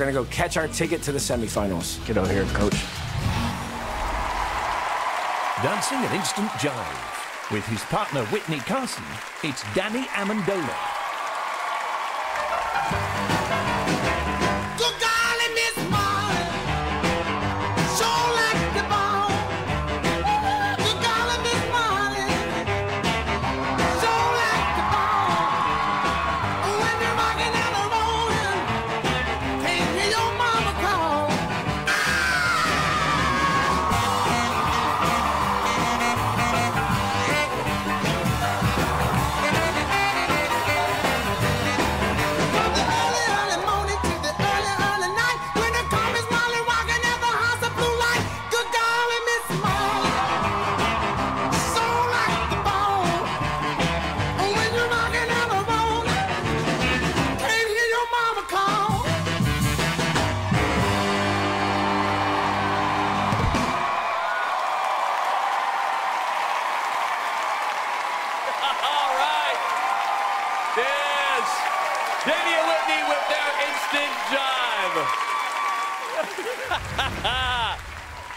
We're going to go catch our ticket to the semifinals. Get over here, coach. Dancing an instant jive. With his partner Witney Carson, it's Danny Amendola. And Witney with their instant jive.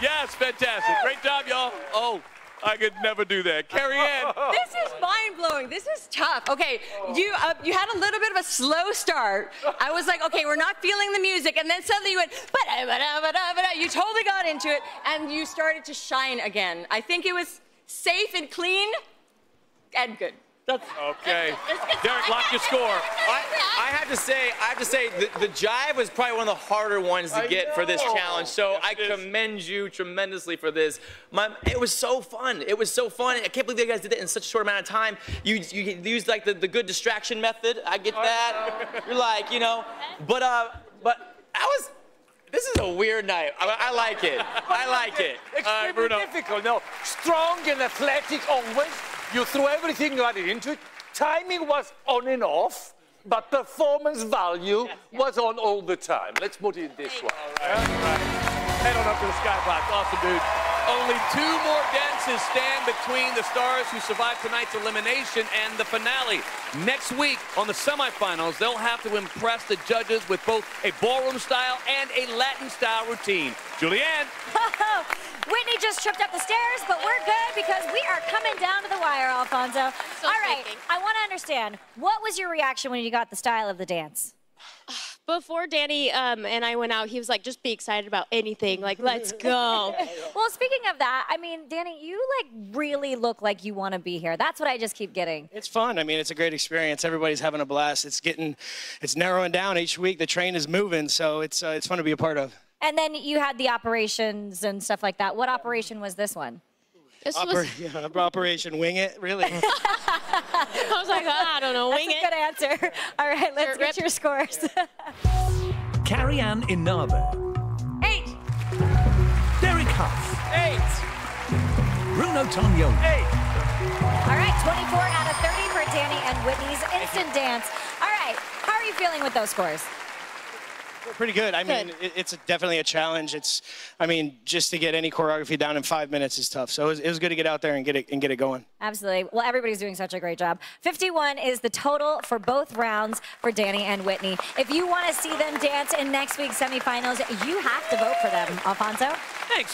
yes, fantastic. Great job, y'all. Oh, I could never do that. Carrie Ann. This is mind blowing. This is tough. Okay, you uh, you had a little bit of a slow start. I was like, okay, we're not feeling the music, and then suddenly you went, "Ba-da-ba-da-ba-da-ba-da." you totally got into it, and you started to shine again. I think it was safe and clean and good. That's Okay. Derek, lock your score. I, I have to say, I have to say, the, the jive was probably one of the harder ones to I get for this challenge. So Yes, I it is. commend you tremendously for this. My, it was so fun. It was so fun. I can't believe you guys did it in such a short amount of time. You you used like the, the good distraction method. I get that. You're like, you know, but uh, but I was. This is a weird night. I, I like it. I like it. right, Extremely Bruno. difficult. No, strong and athletic always. You threw everything you had into it. Timing was on and off, but performance value was on all the time. Let's put it this way. all right Head on up to the skybox. Awesome, dude. Only two more dances stand between the stars who survived tonight's elimination and the finale. Next week on the semifinals, they'll have to impress the judges with both a ballroom style and a Latin style routine. Julianne, Witney just tripped up the stairs, but we're good because we are coming down to the wire, Alfonso. So All right, shaking. I want to understand what was your reaction when you got the style of the dance? Before Danny um, and I went out, he was like, just be excited about anything. Like, let's go. Well, speaking of that, I mean, Danny, you like really look like you want to be here. That's what I just keep getting. It's fun. I mean, it's a great experience. Everybody's having a blast. It's getting, it's narrowing down each week. The train is moving, so it's uh, it's fun to be a part of. And then you had the operations and stuff like that. What operation was this one? This Oper- was, yeah, Operation Wing It, really. I was like, "Ah, I don't know, wing That's it. a good answer. All right, let's Sure, get rip. your scores. Carrie Ann Inaba. eight. Derek Hough. eight. Bruno Tonioli. All right, 24 out of 30 for Danny and Witney's instant dance. All right, how are you feeling with those scores? Pretty good. I mean, Good. it, it's definitely a challenge. It's, I mean, just to get any choreography down in five minutes is tough. So it was, it was good to get out there and get it and get it going. Absolutely. Well, everybody's doing such a great job. 51 is the total for both rounds for Danny and Witney. If you want to see them dance in next week's semifinals, you have to vote for them. Alfonso? Thanks.